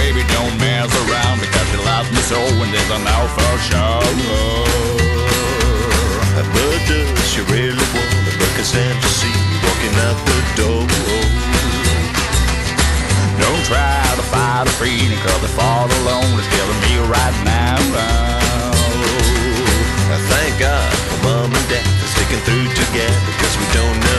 baby, don't mess around because you lost me so when there's an out sure. But does she really want can stand to see walking out the door. Don't try to fight a freedom cause the fall alone is killing me right now. Thank God for mom and dad for sticking through together because we don't know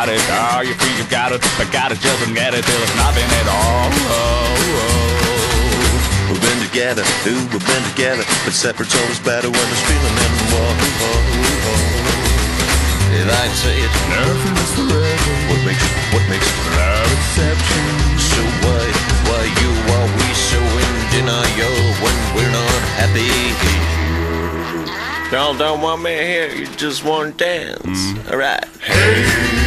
got it, oh, you think you've got it, but got it just don't get it till it's nothing at all. Oh, oh. We've been together, ooh, we've been together, but separate's always better when there's feeling in the wall. Oh, if I say it, Nothing is forever, what makes love exception. so why why you are we so in denial when we're not happy? Y'all don't want me here, you just want to dance. Hmm? Alright. Hey,